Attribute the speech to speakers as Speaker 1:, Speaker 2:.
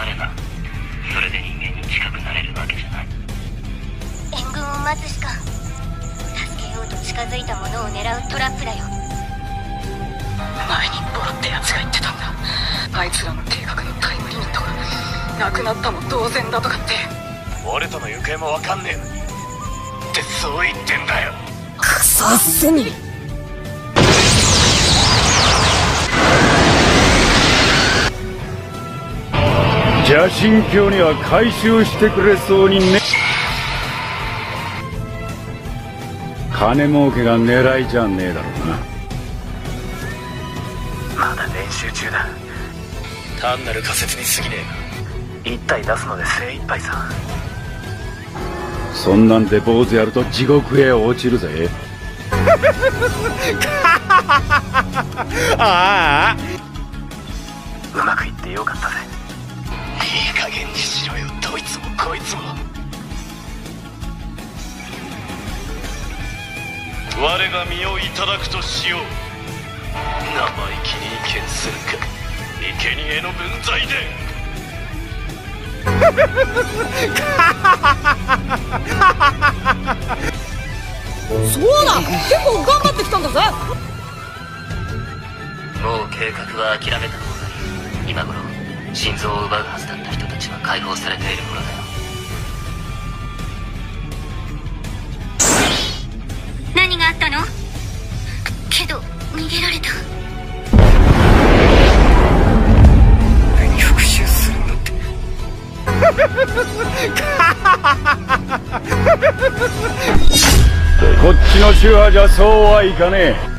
Speaker 1: あればそれで人間に近くなれるわけじゃない。
Speaker 2: 援軍を待つしか助けようと近づいた者を狙うトラップだよ。
Speaker 3: 前にボロってやつが言ってたんだ。あいつらの計画のタイムリミットがなくなったも同然だとかって。
Speaker 4: 俺との行方も分かんねえのにってそう言ってんだよ。
Speaker 3: クソスミ
Speaker 5: 邪神教には回収してくれそうにね。金儲けが狙いじゃねえだろう
Speaker 4: な。まだ練習中だ。単なる仮説に過ぎねえが一体出すので精一杯さ。
Speaker 5: そんなんで坊主やると地獄へ落ちるぜ。
Speaker 4: あ あうまくいってよかったぜどいつもこいつも。我が身をいただくとしよう。生意気に意見するか。生贄の分際で。
Speaker 3: そうだ。結構頑張ってきたんだぜ。
Speaker 1: もう計画は諦めた方がいい。今頃心臓を奪うはずだった人たちは解放されている頃だよ。
Speaker 2: 何があったの？けど逃げられた。
Speaker 4: 俺に復讐するのって。
Speaker 5: こっちの手話じゃそうはいかねえ